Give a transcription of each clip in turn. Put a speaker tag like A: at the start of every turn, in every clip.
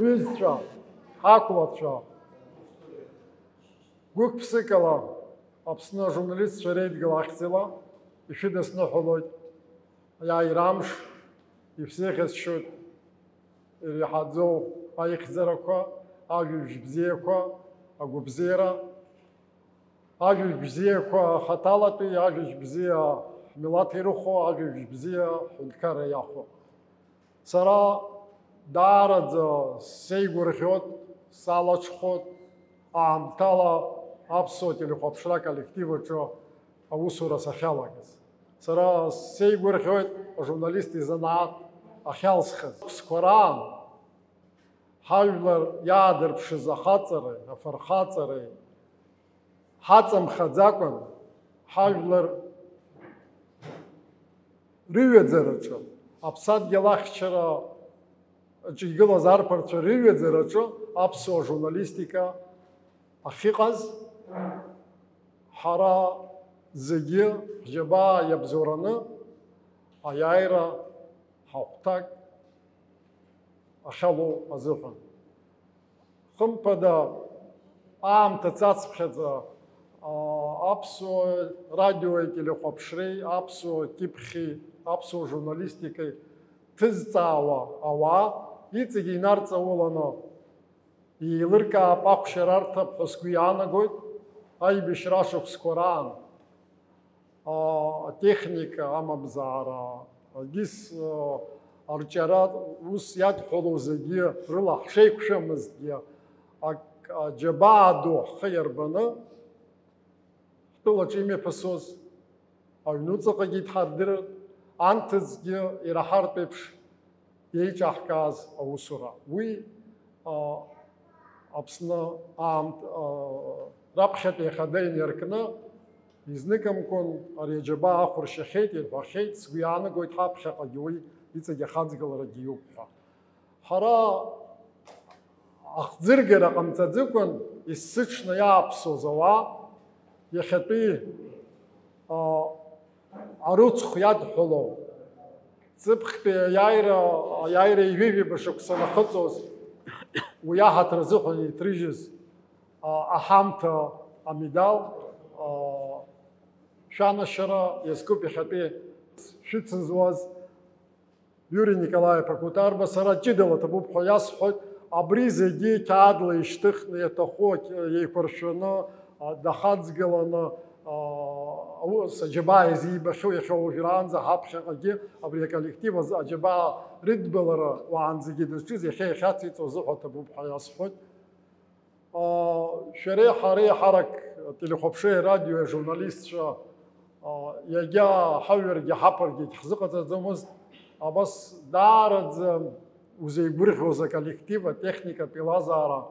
A: ვიცრა ხაკუაცა გუფსიკალა აბსნა ჟურნალისტ შერეიდ გლახცელა შედასნა ხოლოი აი რამშ ივსიხეს შუ ირი ხაძო აი ხზეროკა აგი ჟბზიეკა აგუ ბზიერა აგი ბზიეკა ხატალატი აგი ბზია მილათი როხო აგი ბზია ხუნკარე яхо сара დაარად სეიგურიხოთ სალაჩხოთ ამ თალა აბსოტილი ხო ფშრა коллектиვო ჩო აუსურა სახალაკეს სარა სეიგურიხოთ ჟურნალისტი ზანა ახალსხ სკორან ჰალვლარ იადერ ფშ ზახაწრე ნაფარხაწრე ჰაწმ ხაძაკონ ჰალვლარ რივეძერო ჩო აბსად გელახჩრა ҷигила зарпар чариве дзерачо ҳара зегьы ҳџьабаа иабзоураны аиааира ҳахәҭак ахьалоу азыҳәан хымԥада аамҭа цацԥхьаӡа аԥсуа იცი ნარწოვლანო ილირკა პახშერარტა პოსკვიანაგოთ აი ბიშრაშოხს ყორან ა ტექნიკა ამაბზარა ის არჭარა რუს ят ხოლოზეგი რლა შეიქშემიზ დია აკ ჯაბადო ხერბანა თულოჩი მე პასოს არ ნუცოყი თარდერ ანთზგი ირაჰარტებში ел Кавказ усура. Уи Аԥсны раԥхьатәи ахада инаркны изныкымкәан ари аџьаба ахәыршахьеит, ирҳәахьеит, сгәы иаанагоит ҳаԥхьаҟагьы уи иҵегь ахаҵгаларагьы иоуп ҳәа. Ҳара ахӡыргара ҟамҵаӡыкәан исыҽны иааԥсоз ауаа иахьатәи арыцхә иадҳәалоу ҵыԥхтәи аиааира аиааира иҩыжәиба шықәса нахыҵуаз уи аҳаҭыр азыҳәан иҭрыжьыз аҳамҭа амедал шәанашьара иазкуп иахьатәи шәыцызуаз Юрий Николаев Акутарба сара ҷыдала ҭабуп ҳәа иасҳәоит абри зегьы қьаадла ишьҭыхны иаҭаху э, еиқәыршәаны дахаҵгыланы вот саджаба из ибашо яшо жранза хапшагаги абри коллектива саджаба ридбалара ванзиги дисчиз яше хац ит озу хата бу хаяс хот а шере хари харак телехопше радио журналист ша яга хавер ги хапар ги хзыказа замос абас дарз узе бурхоза коллектива техника пилазара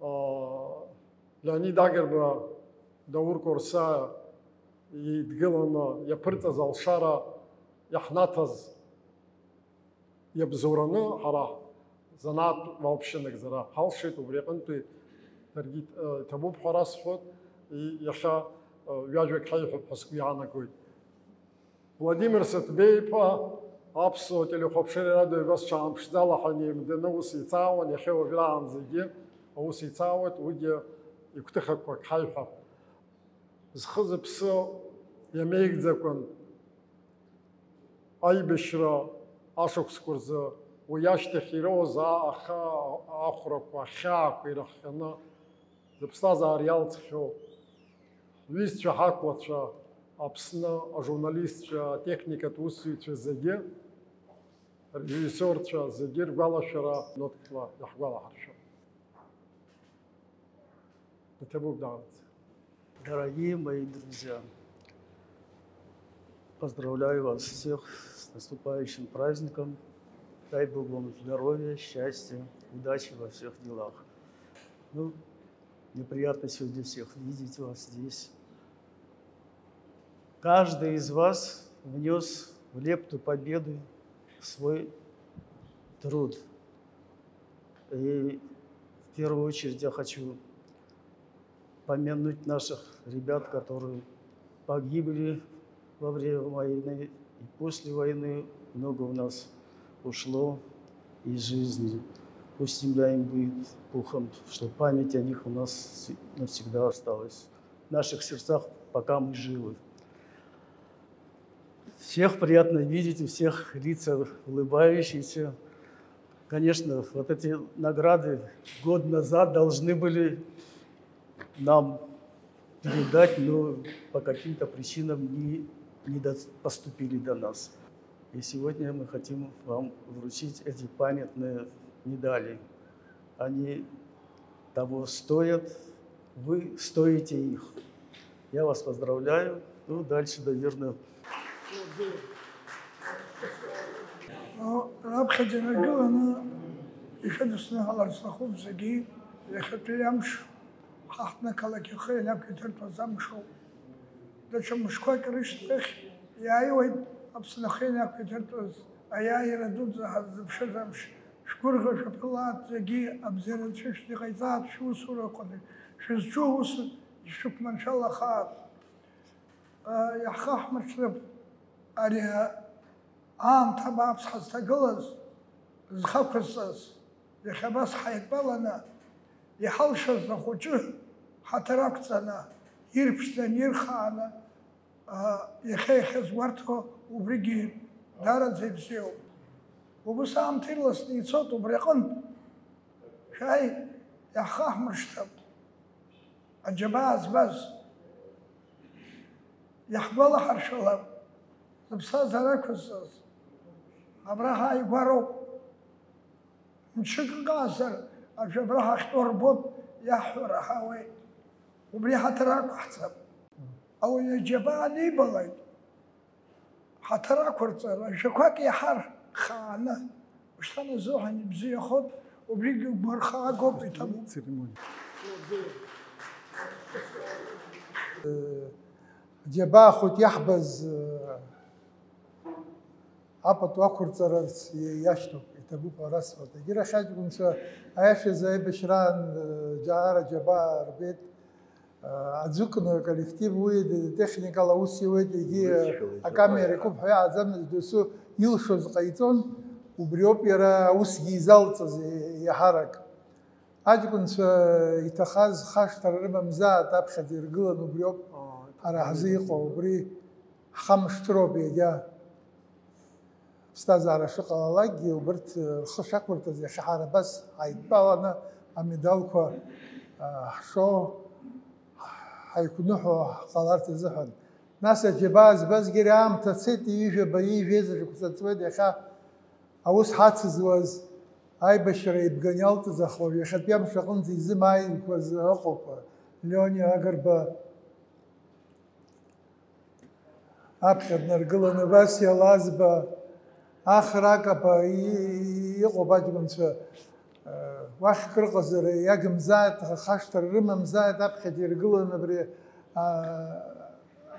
A: а леонид агерба даур корса იდგილანა იფრწაზალ შარა იхнаთაზ იბზურანა ара занат вообщенек зара халшит убрепнты таргит э, табу фарас фот и яша э, вяжве кайф пасквиана кой владимир сатбей по апсо теле хопшере радо вас чампшдала ханим де нуси цаван яхо гранзиге уси цават уге иктеха кайф зхы зыԥсы иамеигӡакәан аибашьра ашықәсқәа рзы уи ашьҭахь ироуз ахаа ахәрақәа ахьаақәа ирахҟьаны зыԥсҭазаара иалҵхьоу ҳҩызцәа ҳақуацәа Аԥсны ажурналистцәа атехникатә усзуҩцәа зегьы режиссерцәа зегьы ргәалашәара ноткла иаҳгәалаҳаршәап.
B: Даҭабуп даараӡа. Дорогие мои друзья, поздравляю вас всех с наступающим праздником. Дай Бог вам здоровья, счастья, удачи во всех делах. Ну, мне приятно сегодня всех видеть вас здесь. Каждый из вас внес в лепту победы свой труд. И в первую очередь я хочу помянуть наших ребят, которые погибли во время войны и после войны. Много у нас ушло из жизни. Пусть земля им будет пухом, что память о них у нас навсегда осталась. В наших сердцах, пока мы живы. Всех приятно видеть, у всех лица улыбающиеся. Конечно, вот эти награды год назад должны были нам передать, но по каким-то причинам не, не поступили до нас. И сегодня мы хотим вам вручить эти памятные медали. Они того стоят, вы стоите их. Я вас поздравляю. Ну, дальше, наверное...
C: رابخة جنرال أنا يخدس لها الله يصلحه بزقي ახმა ქალაქი ხო ელა კეთილ პასამშო და შემოშქვა კრიშტეხ იაიო აბსნახენა კეთილ პას აიაი რადუც აბშაზამშ შკურხო შფლაც ეგი აბზერელში შეღაიცად შუსურო ყოდი შეს ჯოუს შუკმან შალახა ა იახა ახმაშრებ არი ამ თაბაფს ხასთაგლას ზხაქვესას ეხებას ხაიბალანა იჰალშოს ნახუჭუ ჰათარაკცანა ირფშენ ირხანა ეხე ეხეს ვარტო უბრიგი დარაძებსიო უბსა ამთილოს ნიცოთ უბრიყონ хай я хамрштаб аджабаз баз яхвала харшалаб абса заракусас абрахай гваро мчик газар аджабра хторбот яхра хавет უბრი ხათრა ხაცებ აუნე ჯაბანი ბალე ხათრა ხორცა შეხვა კი ხარ ხანა შთანა ზოჰანი
D: ბზი ხობ უბრი გმარხა გოპი თამ ცერემონი ჯაბა ხუთ يحبز აპატო ხორცარს იაშტო табу парас вот игра шаджунса аяше заебешран жаара жабар бет коллектив аӡәыкны аколлектив уи техникала куб иуеит егьи акамера ҳәа иааӡамыз досу илшоз ҟаиҵон убриоуп иара усгьы изалҵаз иаҳарак аҷкәынцәа иҭахаз хашҭара рымамзааит аԥхьаӡа иргылан убриоуп ҳара ҳзы иҟоу убри ҳхамышҭроуп егьа ԥсҭазаара шыҟалалакгьы убырҭ рхы шақәыртаз иахьа ҳара абас ҳаидтәаланы амедалқәа шо ҳаикәныҳәо ҳҟаларц азыҳәан нас аџьабаа збазгьы аамҭа цеит иижәа ба иижәеиза шықәса цуеит иахьа аус ҳацызуаз аибашьра еибган иалҵыз ахлов иахьатәи амш аҟынӡа изымааиқәаз ыҟоуп леони агрба аԥхьа днаргыланы васиа лазба ахра акаԥа иҟоуп аҷкәынцәа уахькырҟазара иагымзааит хашҭара рымамзааит аԥхьа иргылан абри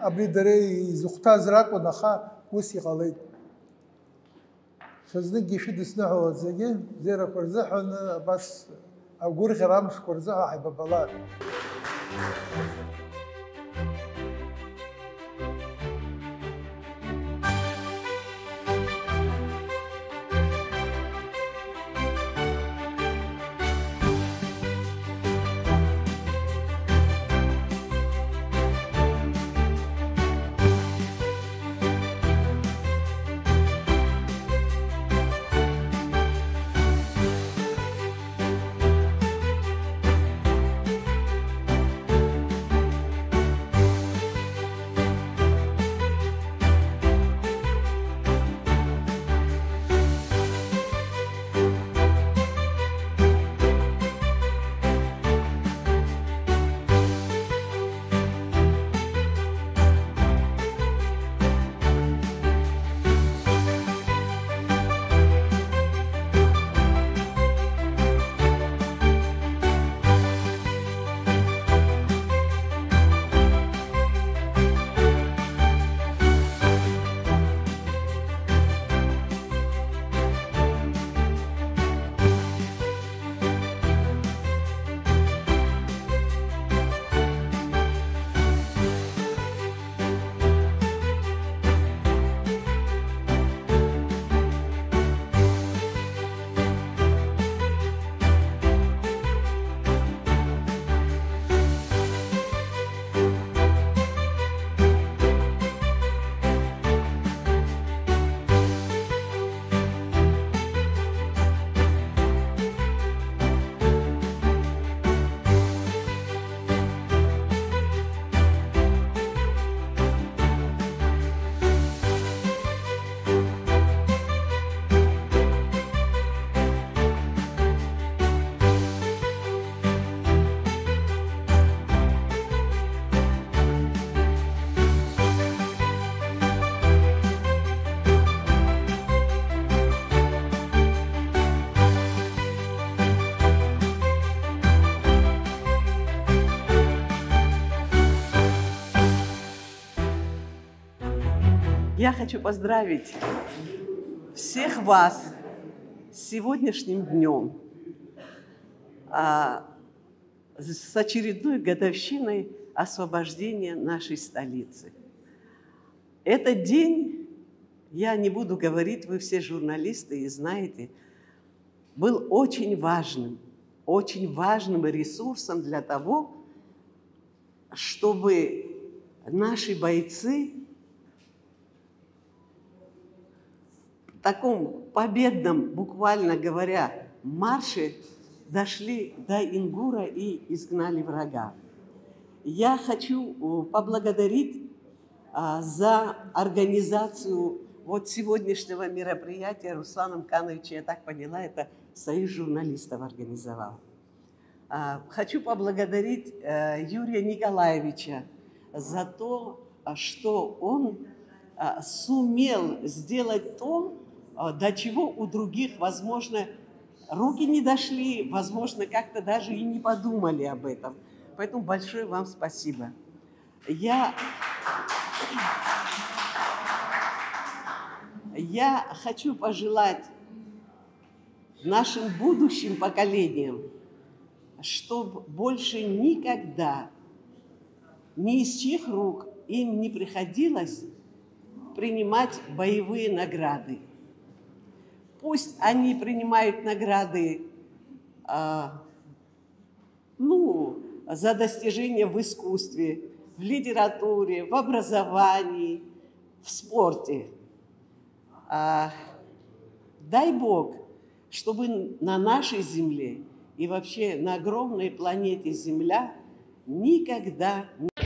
D: абри дара изыхәҭаз ракәын аха ус иҟалеит ҽазныкгьы ишәыдысныҳәо аӡагьы бзиарақәа рзыҳәан абас агәырӷьара амшқәа рзыҳәа ҳаибабалар
E: Я хочу поздравить всех вас с сегодняшним днем, а, с очередной годовщиной освобождения нашей столицы. Этот день, я не буду говорить, вы все журналисты и знаете, был очень важным, очень важным ресурсом для того, чтобы наши бойцы таком победном, буквально говоря, марше дошли до Ингура и изгнали врага. Я хочу э, поблагодарить а, за организацию вот сегодняшнего мероприятия Руслана Кановича, я так поняла, это Союз журналистов организовал. А, хочу поблагодарить э, Юрия Николаевича за то, что он а, сумел сделать то, а, до чего у других, возможно, руки не дошли, возможно, как-то даже и не подумали об этом. Поэтому большое вам спасибо. Я, я хочу пожелать нашим будущим поколениям, чтобы больше никогда ни из чьих рук им не приходилось принимать боевые награды. Пусть они принимают награды а, ну, за достижения в искусстве, в литературе, в образовании, в спорте. А, дай Бог, чтобы на нашей Земле и вообще на огромной планете Земля никогда не...